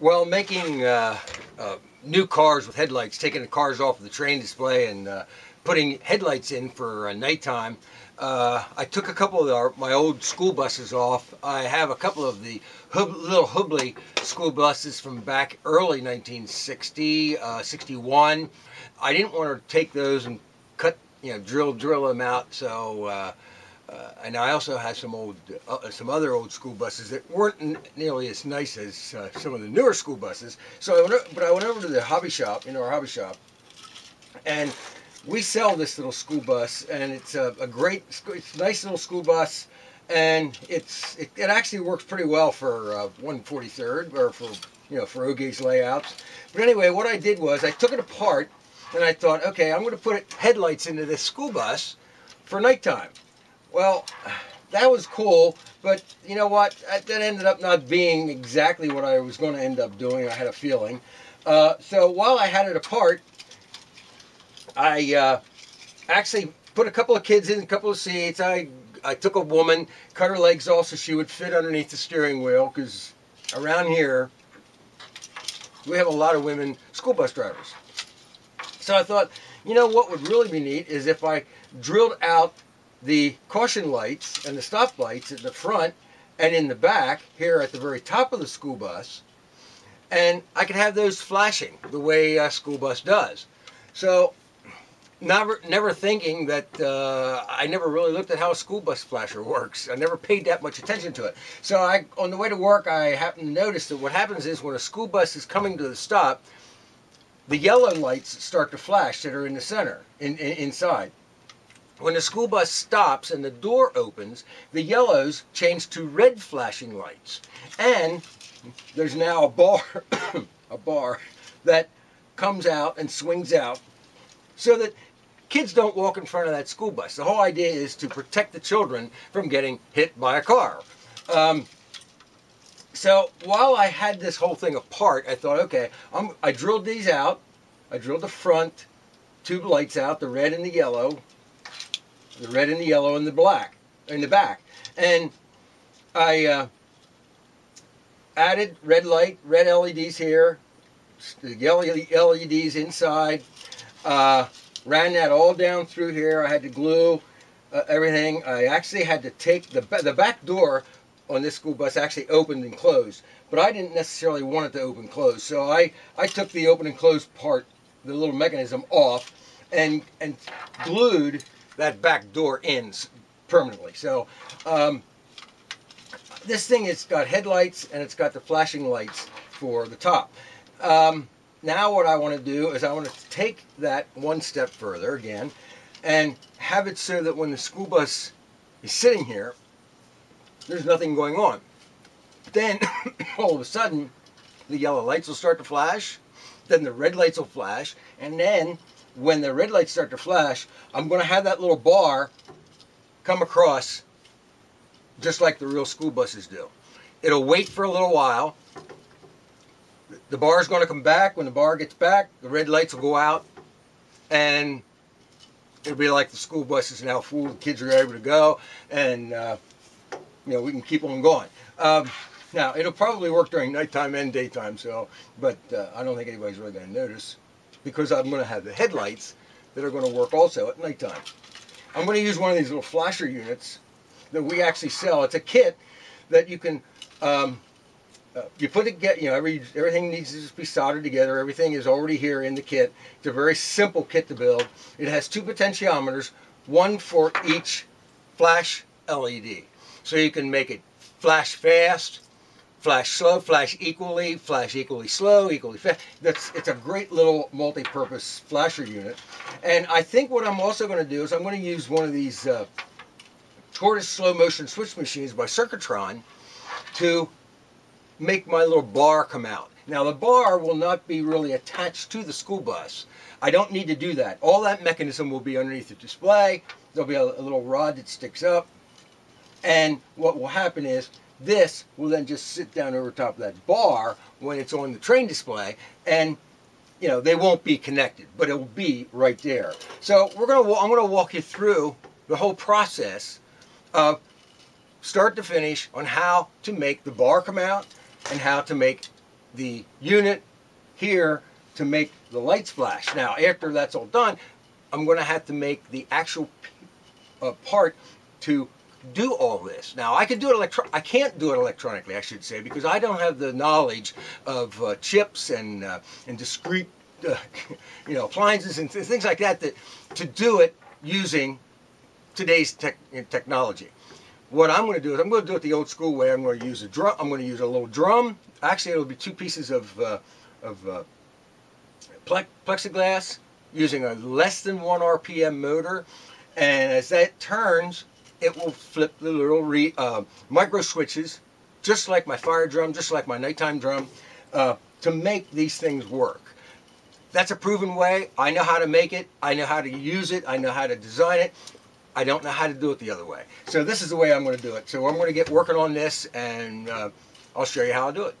Well, making uh, uh, new cars with headlights, taking the cars off of the train display and uh, putting headlights in for uh, nighttime, uh, I took a couple of our, my old school buses off. I have a couple of the Hub, little Hubley school buses from back early 1960, uh, 61. I didn't want to take those and cut, you know, drill drill them out. So uh, uh, and I also had some old, uh, some other old school buses that weren't nearly as nice as uh, some of the newer school buses. So I went, but I went over to the hobby shop, you know, our hobby shop, and we sell this little school bus, and it's a, a great, it's a nice little school bus, and it's it, it actually works pretty well for uh, 143rd or for you know for O gauge layouts. But anyway, what I did was I took it apart, and I thought, okay, I'm going to put headlights into this school bus for nighttime. Well, that was cool, but you know what? That ended up not being exactly what I was going to end up doing. I had a feeling. Uh, so while I had it apart, I uh, actually put a couple of kids in a couple of seats. I I took a woman, cut her legs off so she would fit underneath the steering wheel because around here we have a lot of women school bus drivers. So I thought, you know what would really be neat is if I drilled out the caution lights and the stop lights at the front and in the back here at the very top of the school bus and I could have those flashing the way a school bus does. So never never thinking that uh, I never really looked at how a school bus flasher works. I never paid that much attention to it. So I on the way to work I happened to notice that what happens is when a school bus is coming to the stop the yellow lights start to flash that are in the center in, in inside when the school bus stops and the door opens, the yellows change to red flashing lights. And there's now a bar, a bar that comes out and swings out so that kids don't walk in front of that school bus. The whole idea is to protect the children from getting hit by a car. Um, so while I had this whole thing apart, I thought, okay, I'm, I drilled these out. I drilled the front tube lights out, the red and the yellow, the red and the yellow and the black in the back. And I uh, added red light, red LEDs here, the yellow LEDs inside. Uh, ran that all down through here. I had to glue uh, everything. I actually had to take the the back door on this school bus actually opened and closed, but I didn't necessarily want it to open close. So I I took the open and close part, the little mechanism off, and and glued that back door ends permanently. So um, this thing has got headlights and it's got the flashing lights for the top. Um, now what I want to do is I want to take that one step further again and have it so that when the school bus is sitting here, there's nothing going on. Then all of a sudden, the yellow lights will start to flash, then the red lights will flash, and then when the red lights start to flash, I'm going to have that little bar come across just like the real school buses do. It'll wait for a little while. The bar is going to come back. When the bar gets back, the red lights will go out, and it'll be like the school bus is now full. The kids are able to go, and uh, you know we can keep on going. Um, now it'll probably work during nighttime and daytime. So, but uh, I don't think anybody's really going to notice because I'm going to have the headlights that are going to work also at nighttime. I'm going to use one of these little flasher units that we actually sell. It's a kit that you can um, uh, you put it get you know every everything needs to just be soldered together. Everything is already here in the kit. It's a very simple kit to build. It has two potentiometers, one for each flash LED, so you can make it flash fast, flash slow, flash equally, flash equally slow, equally fast. That's it's a great little multi-purpose flasher unit. And I think what I'm also going to do is I'm going to use one of these uh, tortoise slow motion switch machines by Circuitron to make my little bar come out. Now the bar will not be really attached to the school bus. I don't need to do that. All that mechanism will be underneath the display. There'll be a, a little rod that sticks up. And what will happen is this will then just sit down over top of that bar when it's on the train display and you know they won't be connected but it will be right there so we're going to i'm going to walk you through the whole process of start to finish on how to make the bar come out and how to make the unit here to make the lights flash. Now, after that's all done, I'm going to have to make the actual uh, part to do all this. Now, I can do it electro- I can't do it electronically, I should say, because I don't have the knowledge of uh, chips and uh, and discrete, uh, you know, appliances and th- things like that that to do it using today's tech- technology. What I'm going to do is I'm going to do it the old school way. I'm going to use a drum. I'm going to use a little drum. Actually, it'll be two pieces of uh, of uh, plexiglass using a less than one RPM motor, and as that turns, it will flip the little re, uh, micro switches, just like my fire drum, just like my nighttime drum, uh, to make these things work. That's a proven way. I know how to make it. I know how to use it. I know how to design it. I don't know how to do it the other way. So this is the way I'm going to do it. So I'm going to get working on this, and uh, I'll show you how I do it.